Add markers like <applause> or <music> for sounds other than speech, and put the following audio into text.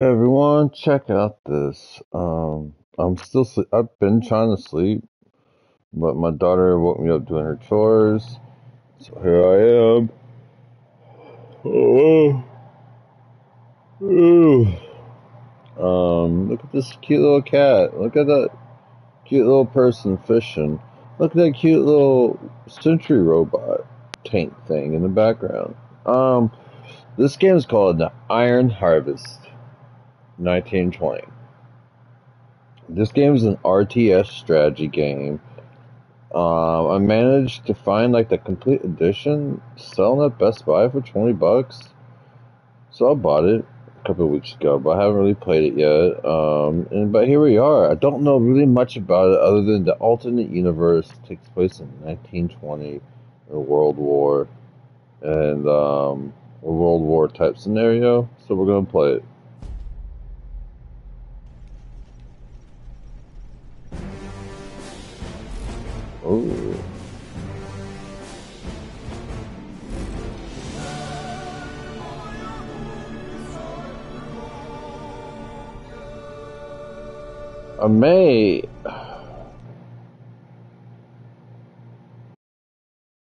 Everyone, check out this. Um, I'm still. Sleep- I've been trying to sleep, but my daughter woke me up doing her chores. So here I am. Oh, <sighs> oh. Um, look at this cute little cat. Look at that cute little person fishing. Look at that cute little Sentry robot tank thing in the background. Um, this game is called the Iron Harvest 1920. This game is an RTS strategy game Um, I managed to find like the complete edition selling at Best Buy for twenty bucks. So I bought it a couple weeks ago, but I haven't really played it yet. Um, and but here we are. I don't know really much about it other than the alternate universe takes place in 1920, a World War, and um, a World War type scenario. So we're gonna play it. Oh. I may